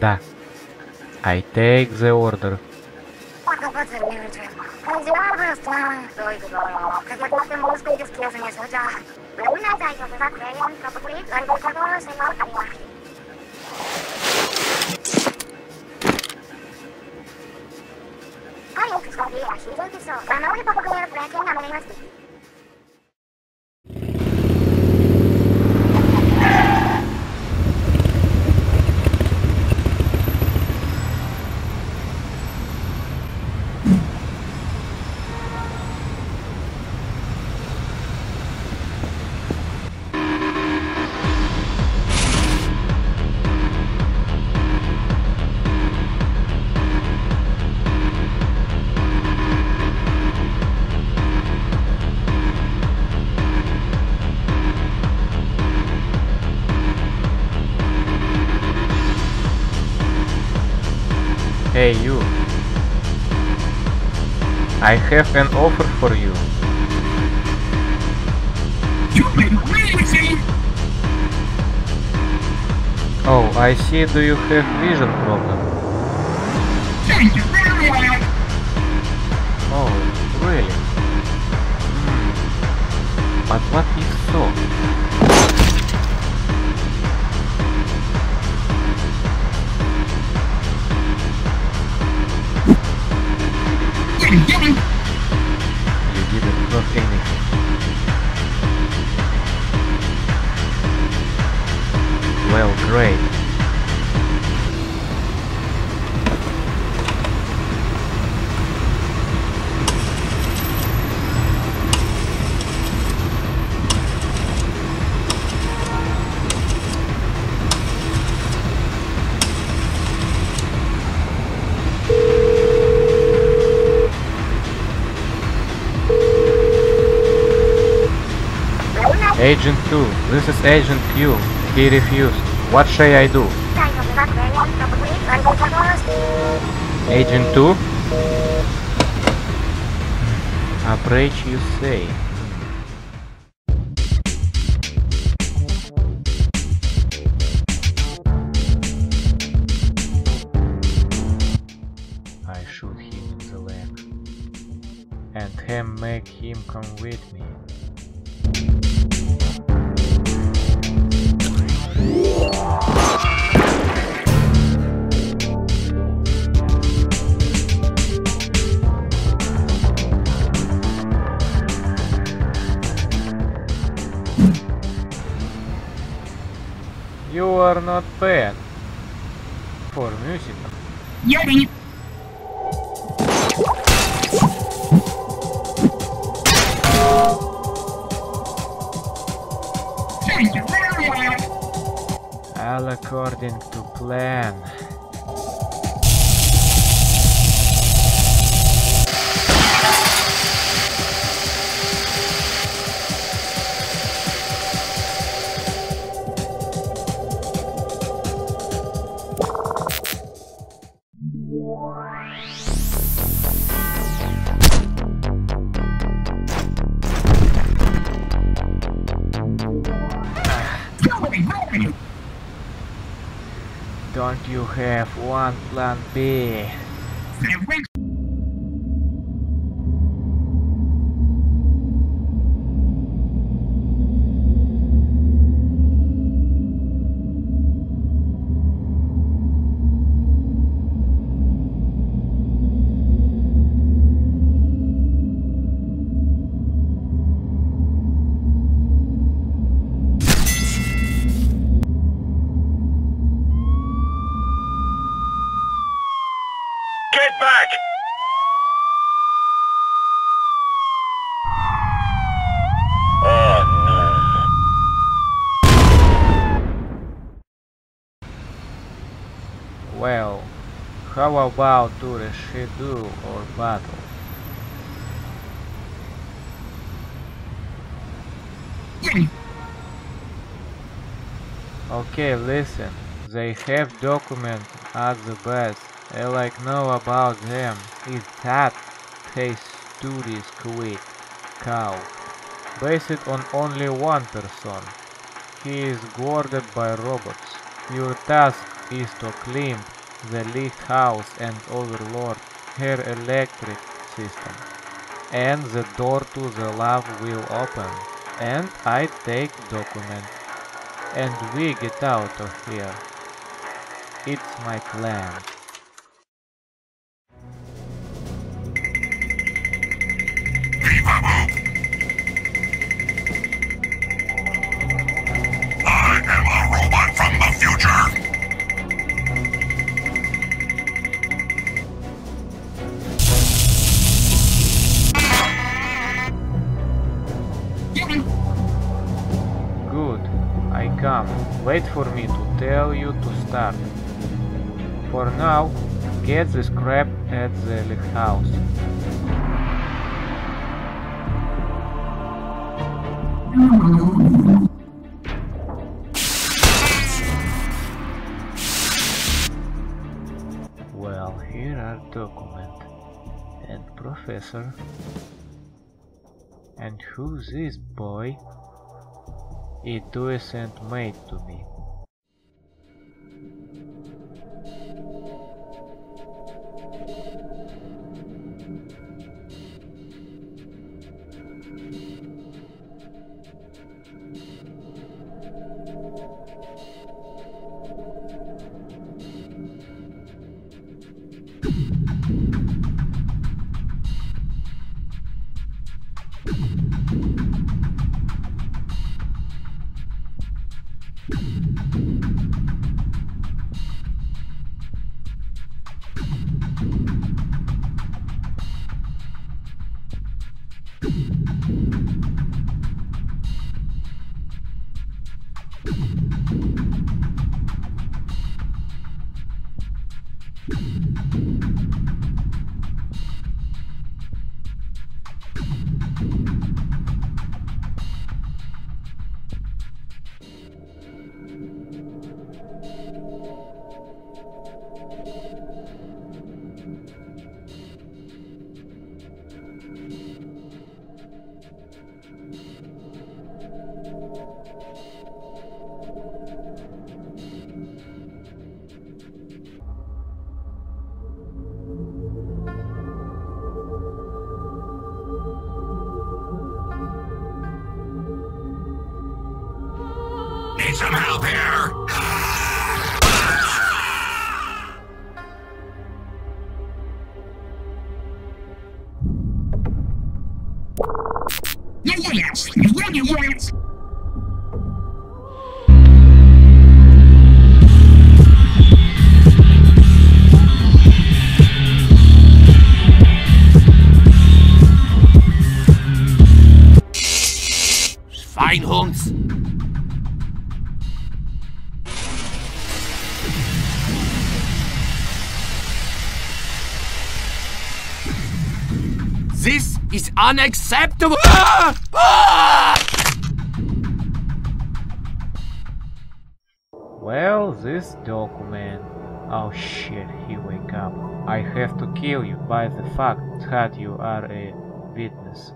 Da. I take the order. It's I'm only. I'm going to I have an offer for you. You've been crazy! Oh, I see do you have vision problem. This is Agent Q. He refused. What shall I do? Agent 2? Approach you say. I shoot him in the leg. And him make him come with me. are not bad for music. Yeah, All according to plan. Don't you have one plan B? Well, how about to reschedule our battle? Okay, listen. They have documents at the best. I like know about them is that they studies quit cow. based on only one person. He is guarded by robots. Your task is to clean the licht house and overlord her electric system. And the door to the lab will open. And I take document. And we get out of here. It's my plan. Wait for me to tell you to start. For now, get the scrap at the lighthouse. Well, here are document and professor. And who's this boy? It isn't made to me. you Some help here. Unacceptable! Ah! Ah! Well, this document. Oh shit, he wake up. I have to kill you by the fact that you are a witness.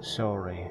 Sorry.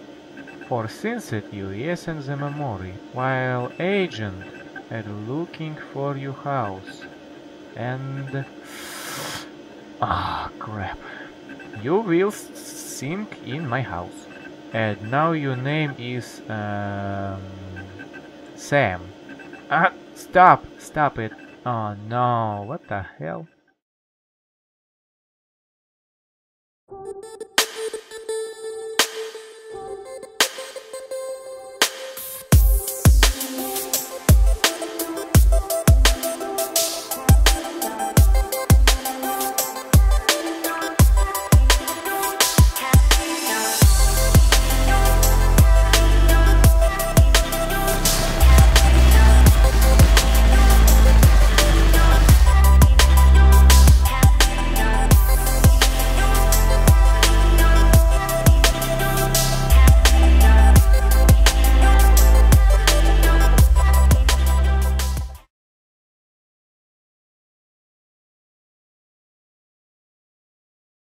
for since it you and the memory, while agent are looking for your house, and ah crap, you will sink in my house, and now your name is um, Sam. Ah, stop, stop it! Oh no, what the hell?